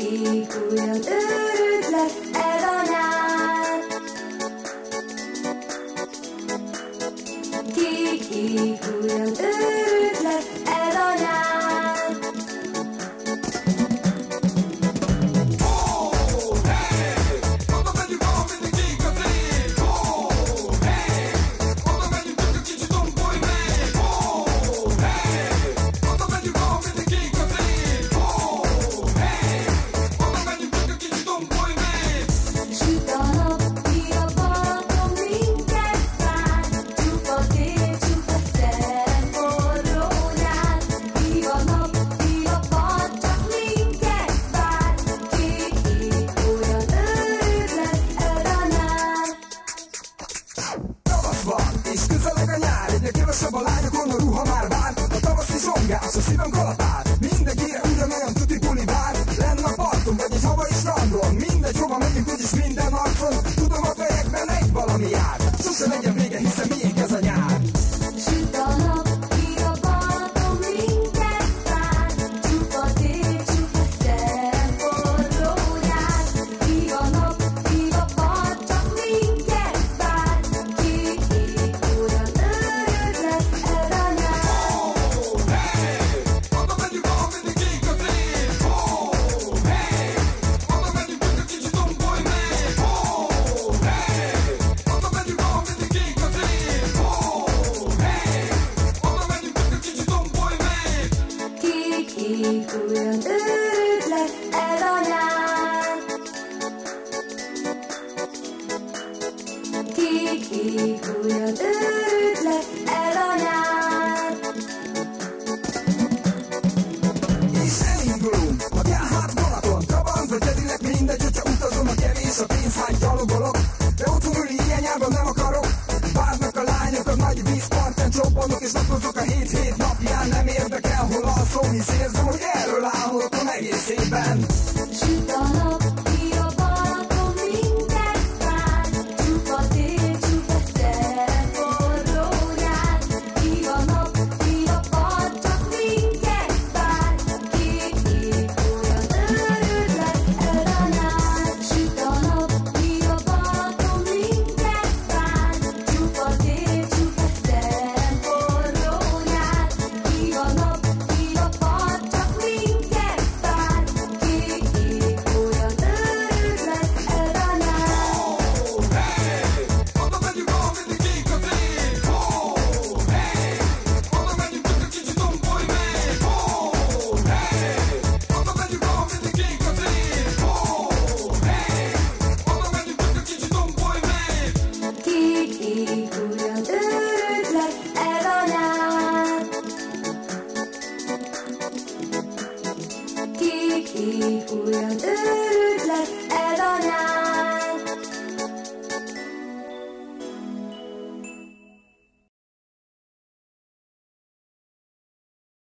Kik olyan őrült lesz ez a nyár Kik olyan őrült Egyre kevesebb a lányokon, a ruha már vár. A tavaszi zsongás, a szívem kalapál Mindenkire ugyanolyan tuti buli vár. Lenn a parton, vagy egy havai strandon. Mindegy, hova megyünk, úgyis minden arcon. Tudom a fejekben egy valami jár. Sose legyen Mindig olyan őrült lesz el a nyár. Kék ég olyan őrült lesz el a nyár. Trabant vagy Edinek mindegy, hogyha utazom a kevés, a pénz gyalogolok. De otthon ülni nem akarok, várnak a lányokat a nagy vízparten, csoppanok és napozok y pude.